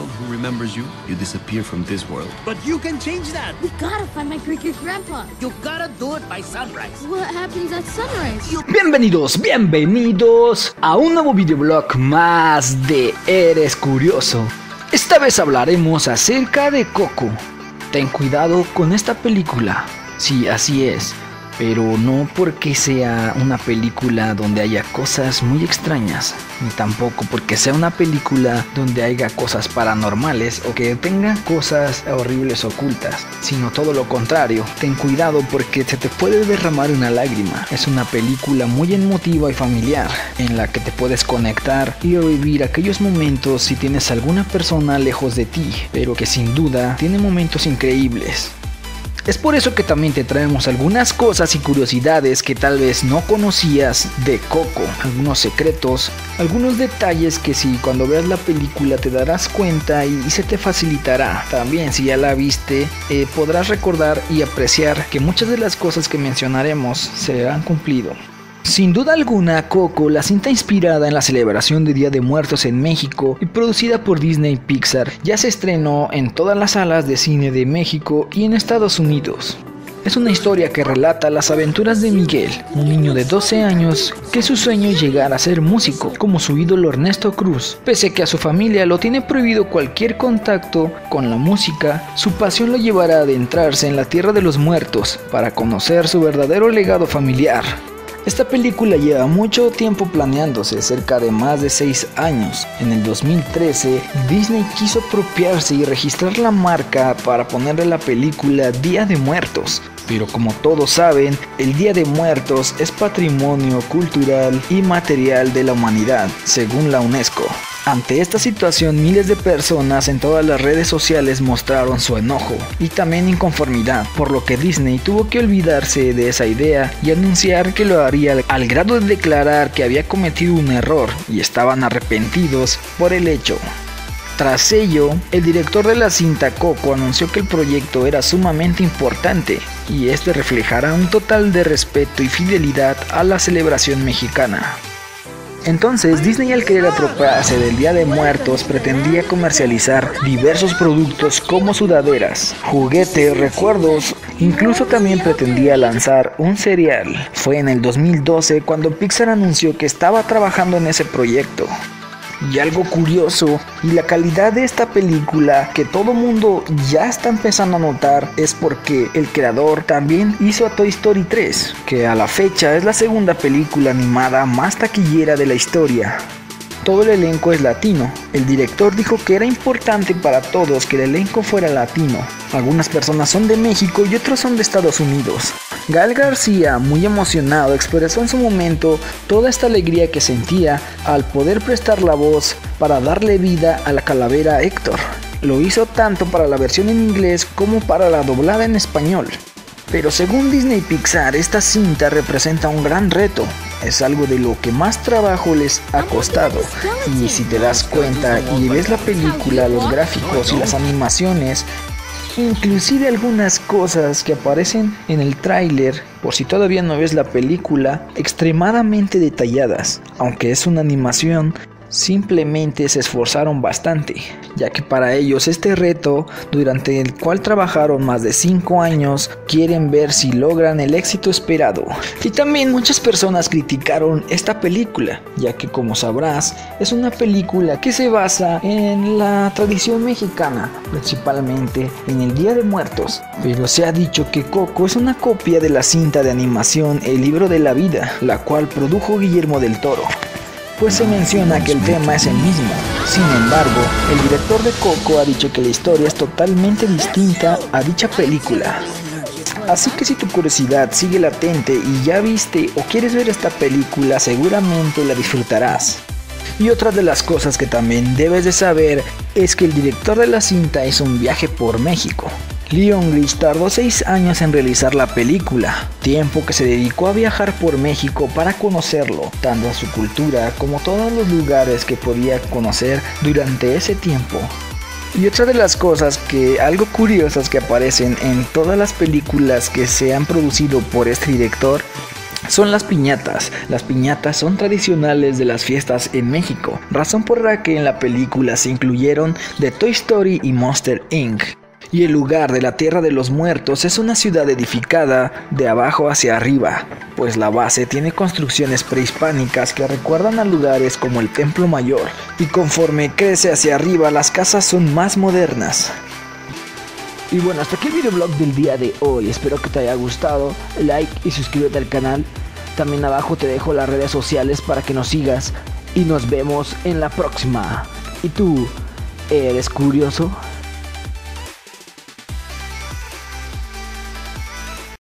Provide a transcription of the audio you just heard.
World, who remembers you? You disappear from this world. But you can change that. We gotta find my great great grandpa. You gotta do it by sunrise. What happens at sunrise? Bienvenidos, bienvenidos a un nuevo videoblog más de Eres Curioso. Esta vez hablaremos acerca de Coco. Ten cuidado con esta película. Sí, así es. Pero no porque sea una película donde haya cosas muy extrañas, ni tampoco porque sea una película donde haya cosas paranormales o que tenga cosas horribles ocultas, sino todo lo contrario. Ten cuidado porque se te puede derramar una lágrima. Es una película muy emotiva y familiar en la que te puedes conectar y revivir aquellos momentos si tienes alguna persona lejos de ti, pero que sin duda tiene momentos increíbles. Es por eso que también te traemos algunas cosas y curiosidades que tal vez no conocías de Coco, algunos secretos, algunos detalles que si cuando veas la película te darás cuenta y, se te facilitará. También si ya la viste eh, podrás recordar y apreciar que muchas de las cosas que mencionaremos se han cumplido. Sin duda alguna, Coco, la cinta inspirada en la celebración de Día de Muertos en México y producida por Disney Pixar, ya se estrenó en todas las salas de cine de México y en Estados Unidos. Es una historia que relata las aventuras de Miguel, un niño de 12 años que su sueño es llegar a ser músico, como su ídolo Ernesto Cruz. Pese que a su familia lo tiene prohibido cualquier contacto con la música, su pasión lo llevará a adentrarse en la tierra de los muertos para conocer su verdadero legado familiar. Esta película lleva mucho tiempo planeándose, cerca de más de 6 años. En el 2013, Disney quiso apropiarse y registrar la marca para ponerle la película Día de Muertos. Pero como todos saben, el Día de Muertos es patrimonio cultural y material de la humanidad, según la UNESCO. Ante esta situación, miles de personas en todas las redes sociales mostraron su enojo y también inconformidad, por lo que Disney tuvo que olvidarse de esa idea y anunciar que lo haría al grado de declarar que había cometido un error y estaban arrepentidos por el hecho. Tras ello, el director de la cinta Coco anunció que el proyecto era sumamente importante y este reflejará un total de respeto y fidelidad a la celebración mexicana. Entonces, Disney al querer apropiarse del Día de Muertos pretendía comercializar diversos productos como sudaderas, juguetes, recuerdos, incluso también pretendía lanzar un cereal. Fue en el 2012 cuando Pixar anunció que estaba trabajando en ese proyecto. Y algo curioso, y la calidad de esta película que todo mundo ya está empezando a notar es porque el creador también hizo a Toy Story 3, que a la fecha es la segunda película animada más taquillera de la historia. Todo el elenco es latino. El director dijo que era importante para todos que el elenco fuera latino. Algunas personas son de México y otros son de Estados Unidos. Gal García, muy emocionado, expresó en su momento toda esta alegría que sentía al poder prestar la voz para darle vida a la calavera Héctor. Lo hizo tanto para la versión en inglés como para la doblada en español. Pero según Disney Pixar, esta cinta representa un gran reto. Es algo de lo que más trabajo les ha costado. Y si te das cuenta y ves la película, los gráficos y las animaciones, inclusive algunas cosas que aparecen en el tráiler, por si todavía no ves la película, extremadamente detalladas. Aunque es una animación, simplemente se esforzaron bastante, ya que para ellos este reto, durante el cual trabajaron más de 5 años, quieren ver si logran el éxito esperado. Y también muchas personas criticaron esta película, ya que como sabrás, es una película que se basa en la tradición mexicana, principalmente en el Día de Muertos. Pero se ha dicho que Coco es una copia de la cinta de animación El libro de la vida, la cual produjo Guillermo del Toro pues se menciona que el tema es el mismo. Sin embargo, el director de Coco ha dicho que la historia es totalmente distinta a dicha película. Así que si tu curiosidad sigue latente y ya viste o quieres ver esta película, seguramente la disfrutarás. Y otra de las cosas que también debes de saber es que el director de la cinta hizo un viaje por México, Leon Gris tardó seis años en realizar la película, tiempo que se dedicó a viajar por México para conocerlo, tanto a su cultura como todos los lugares que podía conocer durante ese tiempo. Y otra de las cosas que algo curiosas que aparecen en todas las películas que se han producido por este director son las piñatas. Las piñatas son tradicionales de las fiestas en México, razón por la que en la película se incluyeron de Toy Story y Monster Inc. Y el lugar de la Tierra de los Muertos es una ciudad edificada de abajo hacia arriba, pues la base tiene construcciones prehispánicas que recuerdan a lugares como el Templo Mayor, y conforme crece hacia arriba las casas son más modernas. Y bueno, hasta aquí el videoblog del día de hoy. Espero que te haya gustado. Like y suscríbete al canal. También abajo te dejo las redes sociales para que nos sigas. Y nos vemos en la próxima. ¿Y tú, eres curioso?